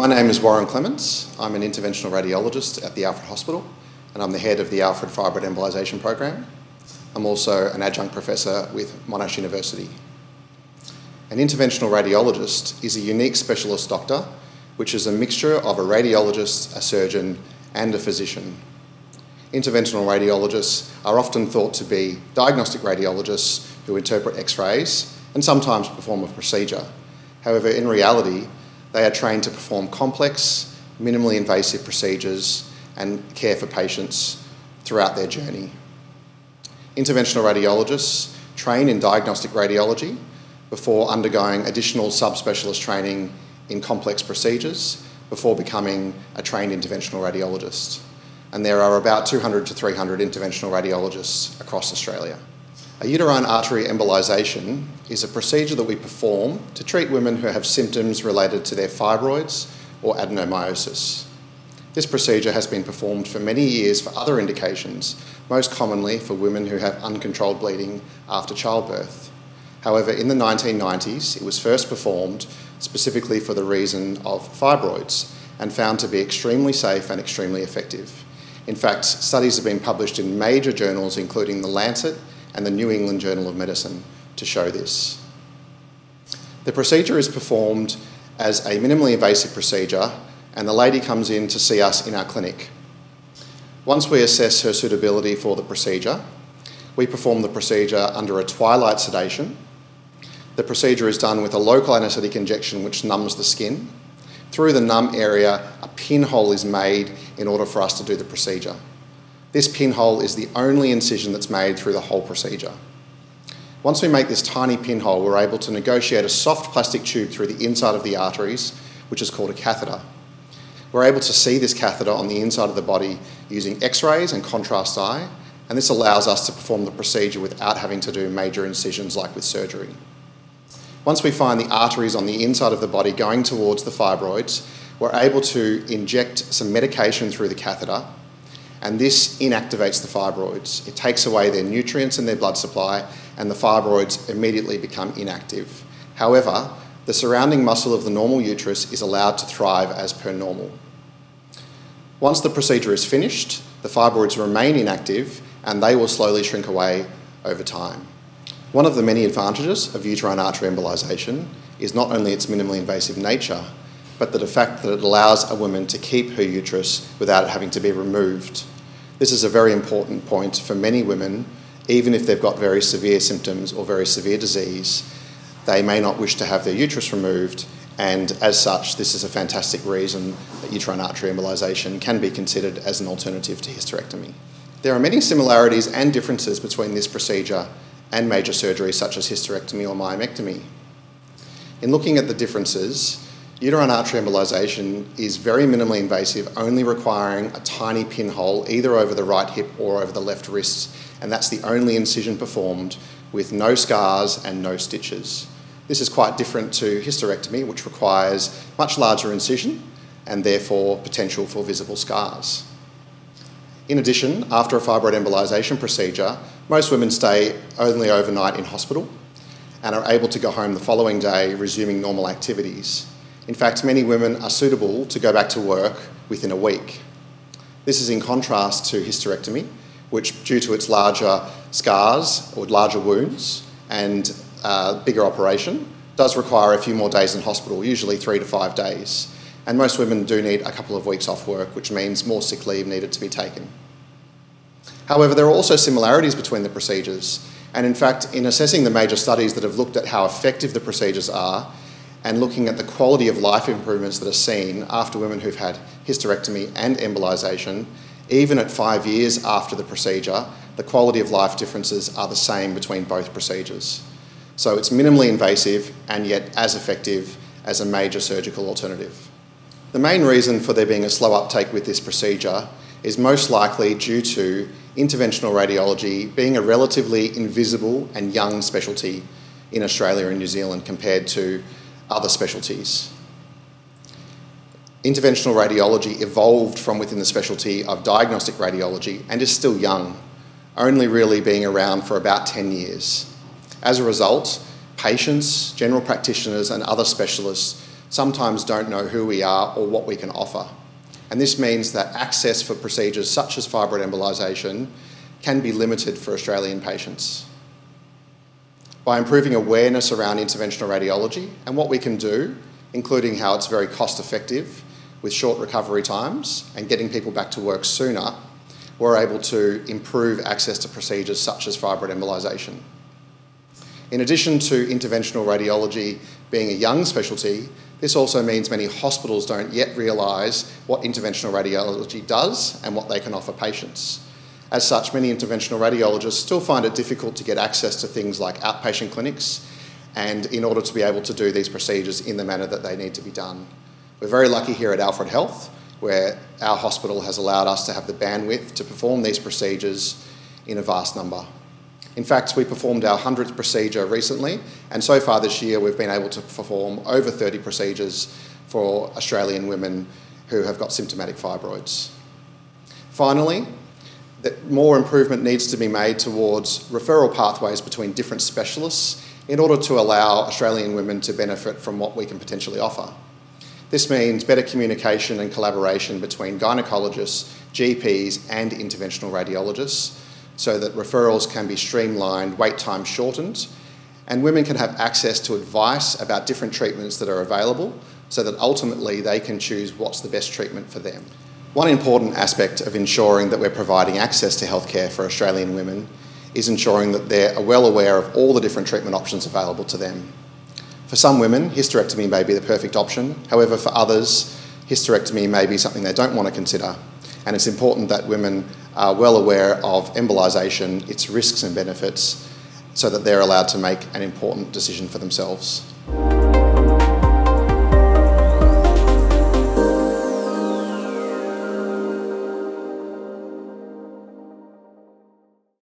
My name is Warren Clements. I'm an interventional radiologist at the Alfred Hospital and I'm the head of the Alfred Fibroid Embolisation Program. I'm also an adjunct professor with Monash University. An interventional radiologist is a unique specialist doctor which is a mixture of a radiologist, a surgeon and a physician. Interventional radiologists are often thought to be diagnostic radiologists who interpret x-rays and sometimes perform a procedure. However, in reality, they are trained to perform complex, minimally invasive procedures and care for patients throughout their journey. Interventional radiologists train in diagnostic radiology before undergoing additional subspecialist training in complex procedures before becoming a trained interventional radiologist. And there are about 200 to 300 interventional radiologists across Australia. A uterine artery embolisation is a procedure that we perform to treat women who have symptoms related to their fibroids or adenomyosis. This procedure has been performed for many years for other indications, most commonly for women who have uncontrolled bleeding after childbirth. However, in the 1990s, it was first performed specifically for the reason of fibroids and found to be extremely safe and extremely effective. In fact, studies have been published in major journals, including The Lancet and the New England Journal of Medicine to show this. The procedure is performed as a minimally invasive procedure and the lady comes in to see us in our clinic. Once we assess her suitability for the procedure, we perform the procedure under a twilight sedation. The procedure is done with a local anaesthetic injection which numbs the skin. Through the numb area, a pinhole is made in order for us to do the procedure. This pinhole is the only incision that's made through the whole procedure. Once we make this tiny pinhole, we're able to negotiate a soft plastic tube through the inside of the arteries, which is called a catheter. We're able to see this catheter on the inside of the body using x-rays and contrast dye, and this allows us to perform the procedure without having to do major incisions like with surgery. Once we find the arteries on the inside of the body going towards the fibroids, we're able to inject some medication through the catheter and this inactivates the fibroids. It takes away their nutrients and their blood supply, and the fibroids immediately become inactive. However, the surrounding muscle of the normal uterus is allowed to thrive as per normal. Once the procedure is finished, the fibroids remain inactive and they will slowly shrink away over time. One of the many advantages of uterine artery embolisation is not only its minimally invasive nature, but the fact that it allows a woman to keep her uterus without it having to be removed. This is a very important point for many women, even if they've got very severe symptoms or very severe disease. They may not wish to have their uterus removed, and as such, this is a fantastic reason that uterine artery embolisation can be considered as an alternative to hysterectomy. There are many similarities and differences between this procedure and major surgery such as hysterectomy or myomectomy. In looking at the differences, Uterine artery embolisation is very minimally invasive, only requiring a tiny pinhole either over the right hip or over the left wrist, and that's the only incision performed with no scars and no stitches. This is quite different to hysterectomy, which requires much larger incision and therefore potential for visible scars. In addition, after a fibroid embolisation procedure, most women stay only overnight in hospital and are able to go home the following day, resuming normal activities. In fact, many women are suitable to go back to work within a week. This is in contrast to hysterectomy, which, due to its larger scars or larger wounds and uh, bigger operation, does require a few more days in hospital, usually three to five days. And most women do need a couple of weeks off work, which means more sick leave needed to be taken. However, there are also similarities between the procedures. And in fact, in assessing the major studies that have looked at how effective the procedures are, and looking at the quality of life improvements that are seen after women who've had hysterectomy and embolisation, even at five years after the procedure, the quality of life differences are the same between both procedures. So it's minimally invasive and yet as effective as a major surgical alternative. The main reason for there being a slow uptake with this procedure is most likely due to interventional radiology being a relatively invisible and young specialty in Australia and New Zealand compared to other specialties. Interventional radiology evolved from within the specialty of diagnostic radiology and is still young, only really being around for about 10 years. As a result, patients, general practitioners and other specialists sometimes don't know who we are or what we can offer. And this means that access for procedures such as fibroid embolisation can be limited for Australian patients. By improving awareness around interventional radiology and what we can do, including how it's very cost effective with short recovery times and getting people back to work sooner, we're able to improve access to procedures such as fibroid embolisation. In addition to interventional radiology being a young specialty, this also means many hospitals don't yet realise what interventional radiology does and what they can offer patients. As such, many interventional radiologists still find it difficult to get access to things like outpatient clinics and in order to be able to do these procedures in the manner that they need to be done. We're very lucky here at Alfred Health where our hospital has allowed us to have the bandwidth to perform these procedures in a vast number. In fact, we performed our 100th procedure recently, and so far this year we've been able to perform over 30 procedures for Australian women who have got symptomatic fibroids. Finally, that more improvement needs to be made towards referral pathways between different specialists in order to allow Australian women to benefit from what we can potentially offer. This means better communication and collaboration between gynecologists, GPs, and interventional radiologists so that referrals can be streamlined, wait times shortened, and women can have access to advice about different treatments that are available so that ultimately they can choose what's the best treatment for them. One important aspect of ensuring that we're providing access to healthcare for Australian women is ensuring that they're well aware of all the different treatment options available to them. For some women, hysterectomy may be the perfect option. However, for others, hysterectomy may be something they don't want to consider. And it's important that women are well aware of embolisation, its risks and benefits, so that they're allowed to make an important decision for themselves.